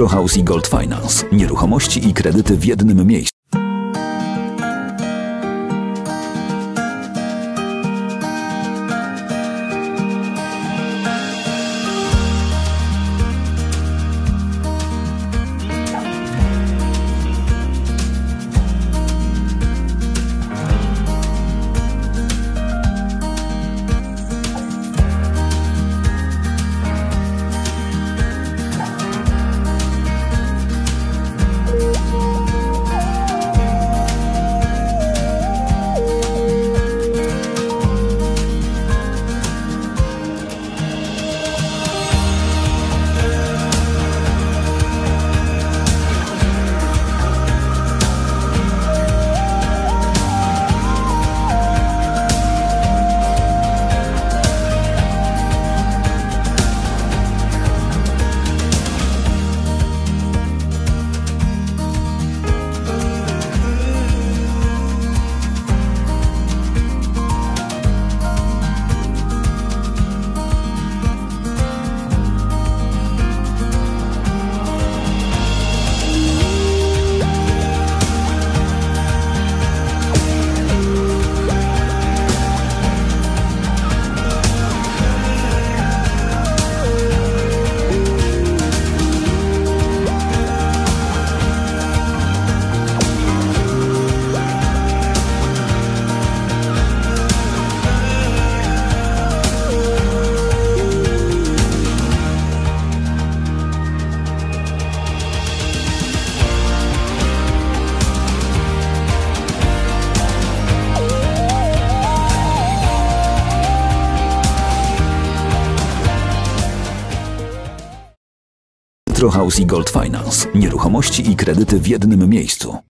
Metrohouse i Gold Finance. Nieruchomości i kredyty w jednym miejscu. Metrohouse i Gold Finance. Nieruchomości i kredyty w jednym miejscu.